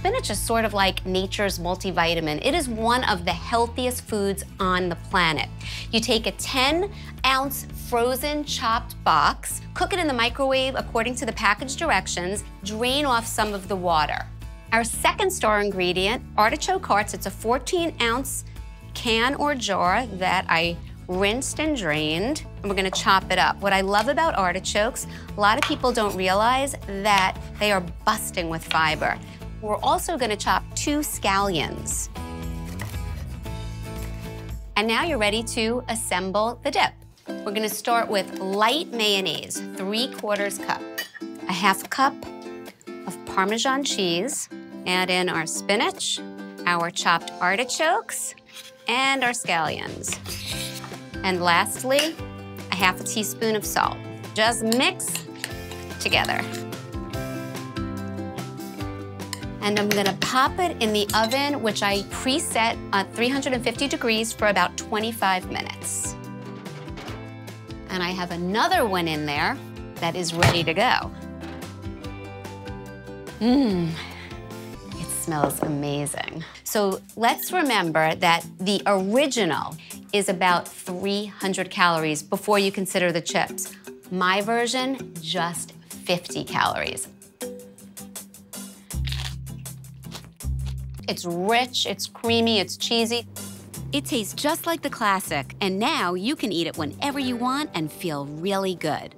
Spinach is sort of like nature's multivitamin. It is one of the healthiest foods on the planet. You take a 10 ounce frozen chopped box, cook it in the microwave according to the package directions, drain off some of the water. Our second star ingredient, artichoke hearts, it's a 14 ounce can or jar that I rinsed and drained, and we're gonna chop it up. What I love about artichokes, a lot of people don't realize that they are busting with fiber. We're also gonna chop two scallions. And now you're ready to assemble the dip. We're gonna start with light mayonnaise, three quarters cup. A half cup of Parmesan cheese. Add in our spinach, our chopped artichokes, and our scallions. And lastly, a half a teaspoon of salt. Just mix together. And I'm gonna pop it in the oven, which I preset at 350 degrees for about 25 minutes. And I have another one in there that is ready to go. Mmm, it smells amazing. So let's remember that the original is about 300 calories before you consider the chips. My version, just 50 calories. It's rich, it's creamy, it's cheesy. It tastes just like the classic, and now you can eat it whenever you want and feel really good.